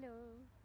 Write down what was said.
Hello.